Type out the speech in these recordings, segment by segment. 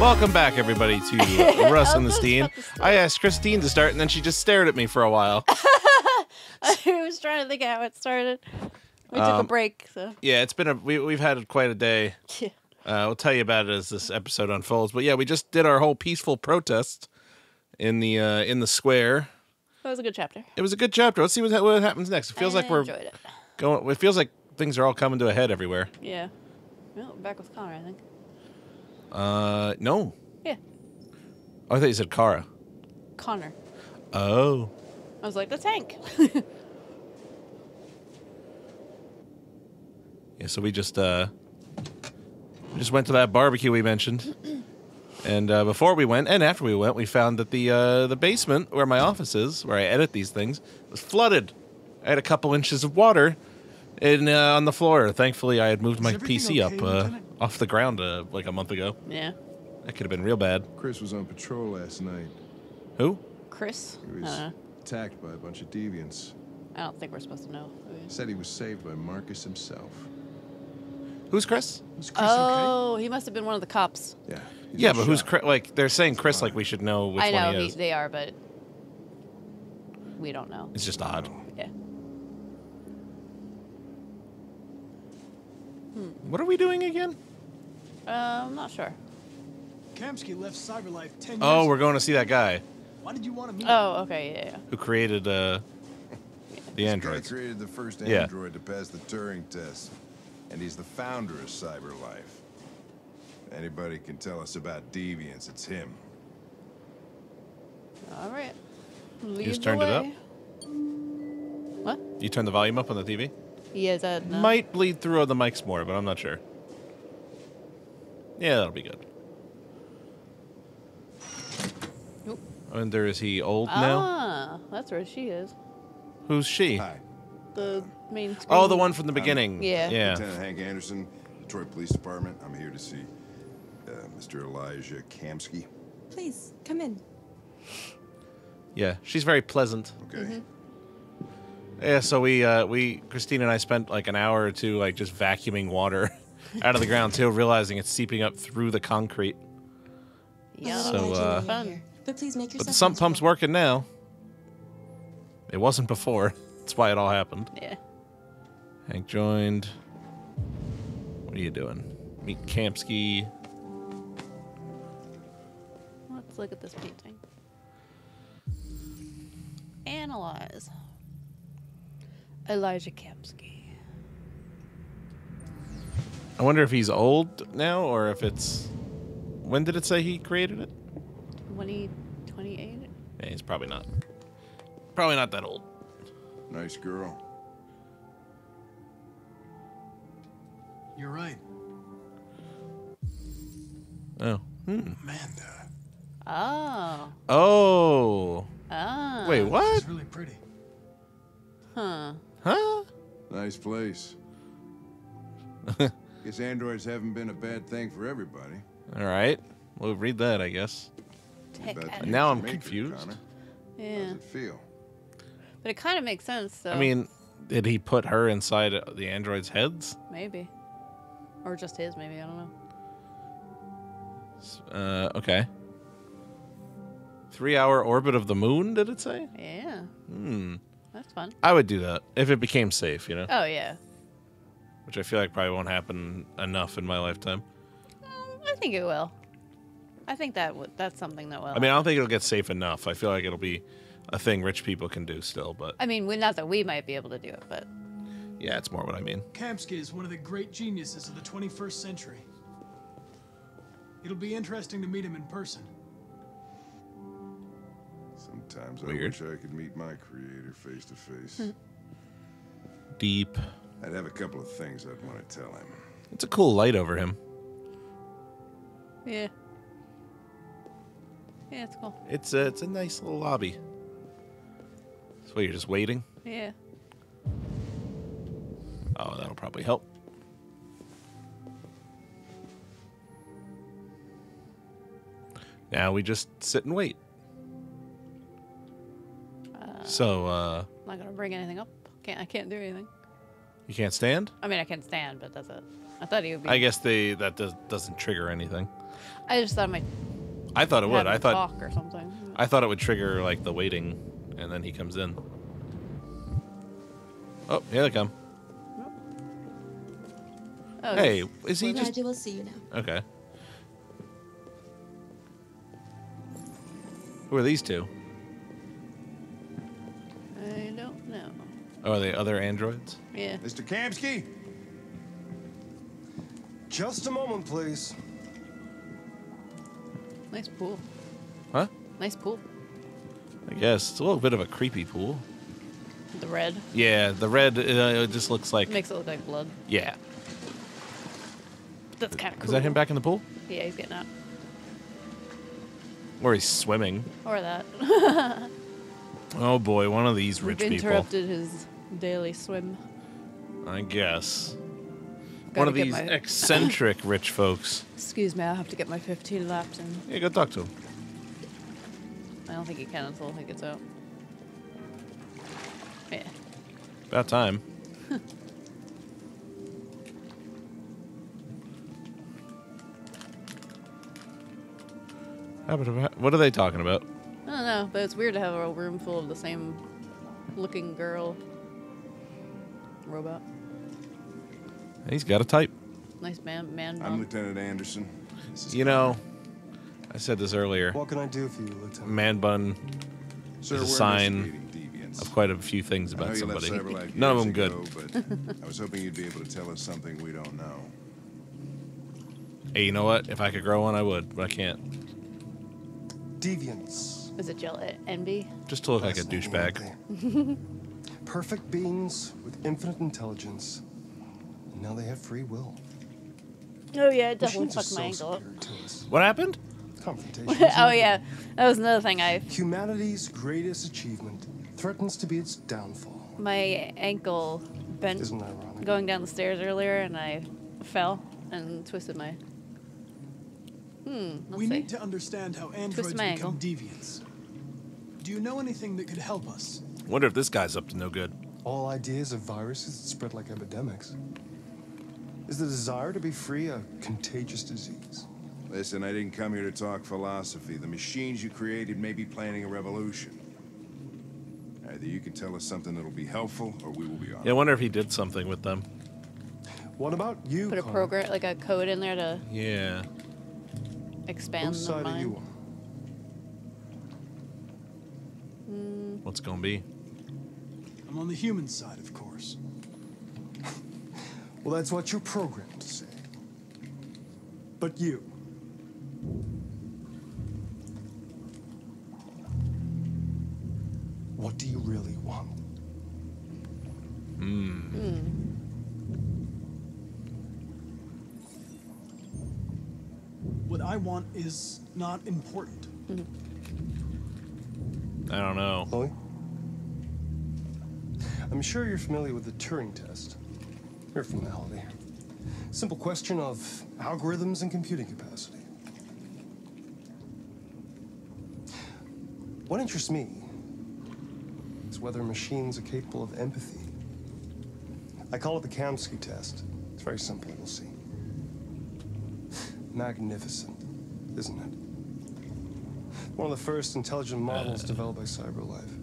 Welcome back, everybody, to Russ and the Steen. I asked Christine to start, and then she just stared at me for a while. I was trying to think of how it started. We took a Um, break, so Yeah, it's been a we, we've had quite a day. Uh, we'll tell you about it as this episode unfolds. But yeah, we just did our whole peaceful protest in the uh, in the square. that was a good chapter. It was a good chapter. Let's see what, what happens next. It feels I like we're it. going. It feels like things are all coming to a head everywhere. Yeah. Well, back with Connor, I think. Uh, no. Yeah, Oh, I thought you said Kara. Connor. Oh. I was like, the tank. Yeah, so we just uh we just went to that barbecue we mentioned. And uh, before we went, and after we went, we found that the uh, the basement where my office is, where I edit these things, was flooded. I had a couple inches of water in uh, on the floor. Thankfully, I had moved my everything PC up okay, uh, Lieutenant? Off the ground uh, like a month ago. yeah. That could have been real bad. Chris was on patrol last night. Who? Chris? He was don't attacked by a bunch of deviants. I don't think we're supposed to know. he. Said he was saved by Marcus himself. Who's Chris? Was Chris Oh, he must have been one of the cops. Yeah. he's Yeah, been but who's. Chris? Like they're saying Chris, like we should know which I know one he he, is. they are, but we don't know. It's just odd. Yeah. What are we doing again? Uh, I'm not sure. Kamski left CyberLife 10 years Oh, we're going to see that guy Why did you want to meet? Oh, okay, yeah, yeah. who created uh, the This guy created the first Yeah. android to pass the Turing test, and he's the founder of CyberLife. Anybody can tell us about deviants, it's him. All right. just turned it up? What? You turn the volume up on the TV? Yeah, is that no? Might bleed through on the mics more, but I'm not sure. Yeah, that'll be good. Oop. I wonder, is he old now? Ah, that's where she is. Who's she? Hi, The main. Screen. Oh, the one from the beginning. Yeah. Yeah. Lieutenant Hank Anderson, Detroit Police Department. I'm here to see uh, Mr. Elijah Kamski. Please, come in. Yeah. She's very pleasant. Okay. Mm-hmm. Yeah, so we uh we Christine and I spent like an hour or two like just vacuuming water out of the ground too, realizing it's seeping up through the concrete. Yeah. A So, uh, Fun. But please make yourself. But the sump pump's comfortable. working now. It wasn't before. That's why it all happened. yeah. Hank joined. What are you doing? Meet Kamski. Let's look at this painting. Analyze. Elijah Kamski. I wonder if he's old now or if it's. When did it say he created it? 2028? Yeah, he's probably not. Probably not that old. Nice girl. You're right. Oh. Hmm. Amanda. Oh. Oh. Oh. Wait, what? She's really pretty. Huh. Huh? Nice place. Guess androids haven't been a bad thing for everybody. All right. We'll read that, I guess. Tech Bad ad- thing now I'm confused. Connor. How Yeah. does it feel? But it kind of makes sense, though. I mean, did he put her inside the androids' heads? maybe. Or just his, maybe. I don't know. Uh, okay. Three hour orbit of the moon, did it say? Yeah. Hmm. That's fun. I would do that if it became safe, you know? Oh, yeah. Which I feel like probably won't happen enough in my lifetime. Oh, I think it will. I think that would that's something that will. I mean, I don't think it'll get safe enough. I feel like it'll be a thing rich people can do still, but I mean, we- not that we might be able to do it, but yeah, it's more what I mean. Kamski is one of the great geniuses of the 21st century. It'll be interesting to meet him in person. Sometimes Weird. I wish I could meet my creator face to face. Hmm. Deep. I'd have a couple of things I'd want to tell him. It's a cool light over him. yeah. Yeah, it's cool. It's a, it's a nice little lobby. So you're just waiting? Yeah. Oh, that'll probably help. Now we just sit and wait. so, uh, I'm not gonna bring anything up. Can't I can't do anything. You can't stand? I mean, I can stand, but that's it. I thought he would be. I guess they that does, doesn't trigger anything. I just thought I might I thought it would. I thought talk or something. I thought it would trigger like the waiting, and then he comes in. Oh, here they come. Oh, Hey, is he We're just glad you will see you now. okay? Who are these two? Oh, are they other androids? Yeah. Mr. Kamski? Just a moment, please. Nice pool. Huh? Nice pool. I guess it's a little bit of a creepy pool. The red Yeah, the red uh, it just looks like makes it look like blood. yeah. That's kind of cool. Is that him back in the pool? Yeah, he's getting out. Or he's swimming? Or that. Oh boy, one of these rich We've people. interrupted his daily swim. I guess. One of these my- eccentric rich folks. Excuse me, I have to get my 15 laps in. Yeah, go talk to him. I don't think he can until he gets out. Yeah. About time. What are they talking about? I don't know, but it's weird to have a room full of the same looking girl robot. He's got a type. Nice man, man. I'm. Lieutenant Anderson. You know, I said this earlier. What can I do for you, Lieutenant? Man bun Sir, is a sign of quite a few things about somebody. None of years them good. ago, but I was hoping you'd be able to tell us something we don't know. Hey, you know what? If I could grow one, I would, but I can't. Deviants. Is it Jill Envy? Just to look like a douchebag. aren't they? Perfect beings with infinite intelligence. And now they have free will. Oh yeah, it definitely Machines are fucked my so ankle up. superior to us. What happened? Confrontation. oh yeah, that was another thing. I Humanity's greatest achievement threatens to be its downfall. my ankle bent Isn't that ironic? going down the stairs earlier, and I fell and twisted my. Hmm. Let's we see. need to understand how androids my become ankle. deviants. Do you know anything that could help us? Wonder if this guy's up to no good. All ideas of viruses that spread like epidemics. Is the desire to be free a contagious disease? Listen, I didn't come here to talk philosophy. The machines you created may be planning a revolution. Either you can tell us something that'll be helpful, or we will be on. Yeah, I wonder if he did something with them. What about you? Put a Connor? program, like a code in there to Yeah. expand Whose the side are mind. you on? What's gonna be? I'm on the human side, of course. Well, that's what you're programmed to say. But you. What do you really want? Hmm. What I want is not important. I don't know. Chloe? I'm sure you're familiar with the Turing test. Mere formality. Simple question of algorithms and computing capacity. What interests me is whether machines are capable of empathy. I call it the Kamski test. It's very simple, you'll see. Magnificent, isn't it? One of the first intelligent models uh. developed by CyberLife.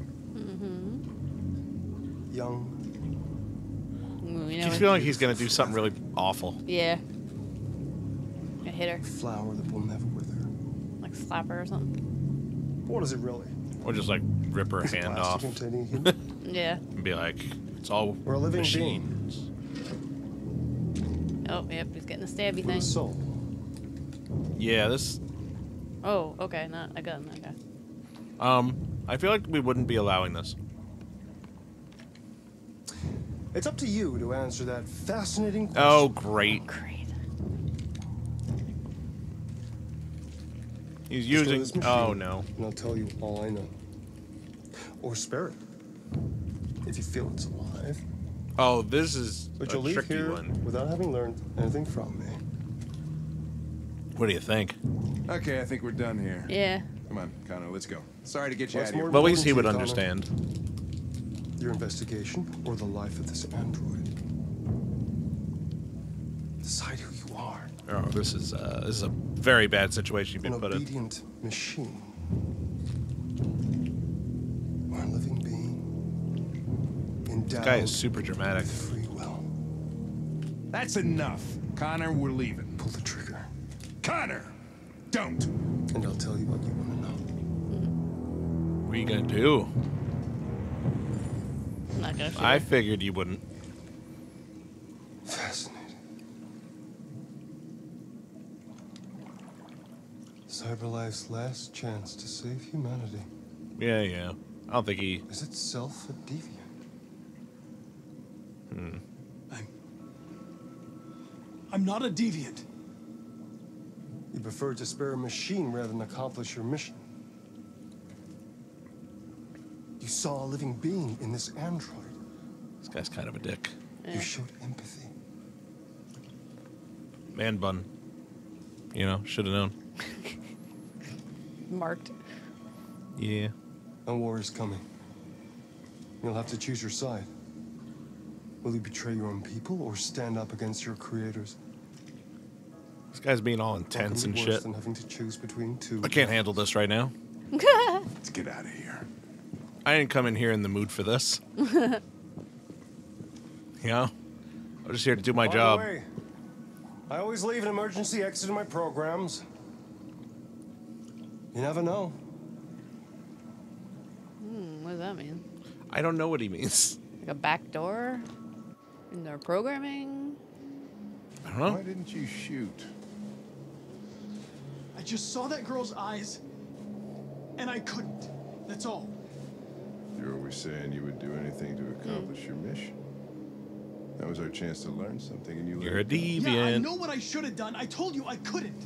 Young, Mm, you He's know, feeling like he's gonna do something really awful. yeah. I hit her, flower that will never wither. like slap her or something. What is it really? Or just like rip her Is hand off containing a human? Yeah. and be like, it's all We're a living machines. Oh, yep. He's getting a stabby with thing. a soul. Yeah, this Oh, okay. Not a gun. Okay. um I feel like we wouldn't be allowing this. It's up to you to answer that fascinating oh, question. Oh great. Great. He's Just go to using this oh, machine, Oh no. And I'll tell you all I know. Or spare it. If you feel it's alive. Oh, this is But a you'll leave tricky here one. without having learned anything from me. What do you think? Okay, I think we're done here. Yeah. Come on, Connor, let's go. Sorry to get you What's out of here. more Well, at least he would important Connor? understand your investigation or the life of this android. Decide who you are. Oh, this is uh, this is a very bad situation you've been An put in. obedient machine. Or a living being. Endowed this guy is super dramatic. Free will. That's enough. Connor, we're leaving. Pull the trigger. Connor! Don't! And I'll tell you what you want to know. What are you gonna do? I'm not gonna I figured you wouldn't. Fascinating. Cyberlife's last chance to save humanity. Yeah, yeah. I don't think he. Is itself a deviant? Hmm. I'm. I'm not a deviant. You prefer to spare a machine rather than accomplish your mission. You saw a living being in this android. This guy's kind of a dick. You showed empathy. Man bun. You know, should have known. Marked. Yeah. A war is coming. You'll have to choose your side. Will you betray your own people or stand up against your creators? This guy's being all intense be and worse shit. Than having to choose between two. I can't handle this right now. Let's get out of here. I didn't come in here in the mood for this. you know? I'm just here to do my By the job. way, I always leave an emergency exit in my programs. You never know. Hmm, what does that mean? I don't know what he means. Like a back door in their programming? I don't know. Why didn't you shoot? I just saw that girl's eyes, and I couldn't. That's all. You're always saying you would do anything to accomplish your mission. That was our chance to learn something, and you You're a let it go. Yeah, I know what I should have done. I told you I couldn't.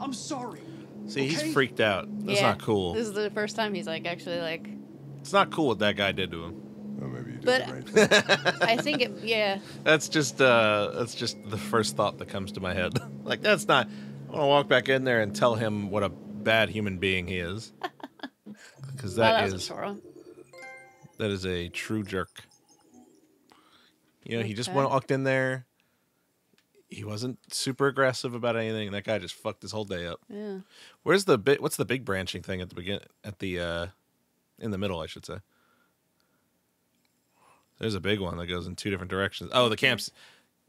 I'm sorry. See, he's freaked out. That's yeah. not cool. This is the first time he's like actually like. It's not cool what that guy did to him. Well, maybe you did But- the right thing. I think it. Yeah. That's just uh that's just the first thought that comes to my head. like that's not I want to walk back in there and tell him what a bad human being he is. Cuz well, that that's is what's wrong. That is a true jerk. You know, he just went walked in there. He wasn't super aggressive about anything. That guy just fucked his whole day up. Yeah. Where's the bit what's the big branching thing at the begin at the uh in the middle, I should say. There's a big one that goes in two different directions. Oh, the camps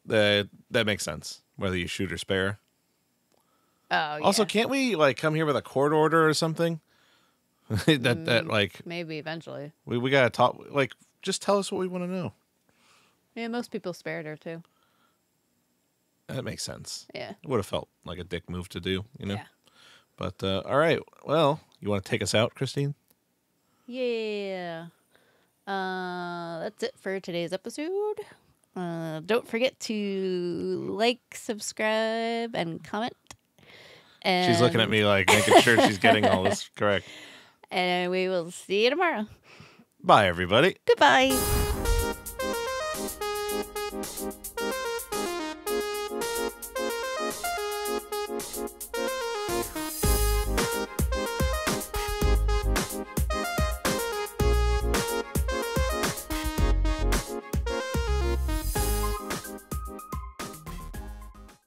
the that makes sense. Whether you shoot or spare. Oh. Also, yeah. can't we like come here with a court order or something? that Mm. that like maybe eventually. we, we gotta talk like just tell us what we want to know. Yeah, most people spared her too. That makes sense. Yeah. It would have felt like a dick move to do, you know. Yeah. But uh, all right, well, you want to take us out, Christine? Yeah. Uh, that's it for today's episode. Uh, don't forget to like, subscribe, and comment. And, She's looking at me like making sure she's getting all this correct. And we will see you tomorrow. Bye, everybody. Goodbye.